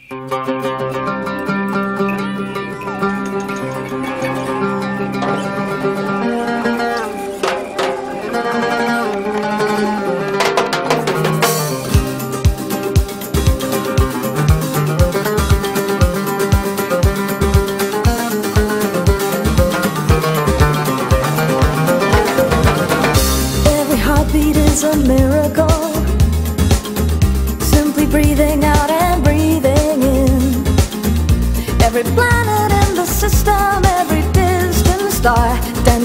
Every heartbeat is a miracle. Simply breathing out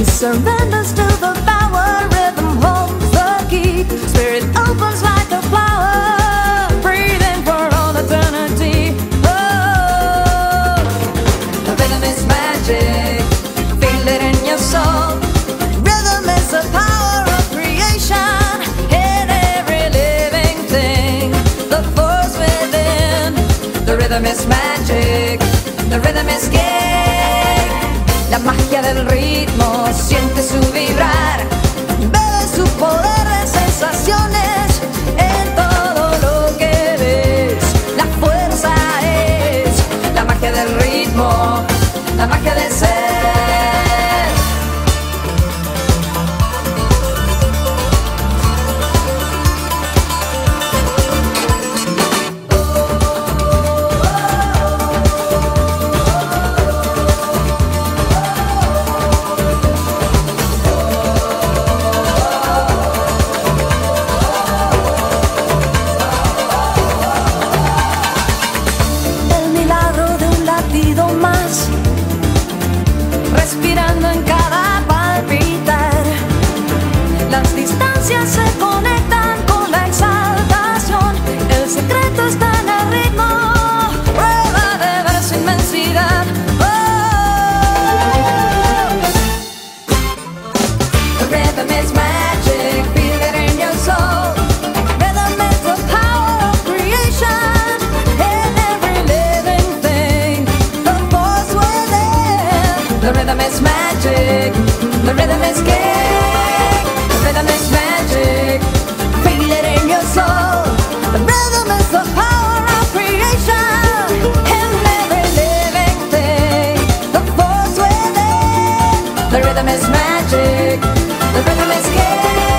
She surrenders to the power. Rhythm holds the key. Spirit opens like a flower, breathing for all eternity. Oh, the rhythm is magic. Feel it in your soul. Rhythm is the power of creation in every living thing. The force within. The rhythm is magic. The rhythm is magia del ritmo siente su vibrar. The rhythm is magic, feel it in your soul. Rhythm is the power of creation in every living thing. The force within. The rhythm is magic. The rhythm is. rhythm is magic. The rhythm is king.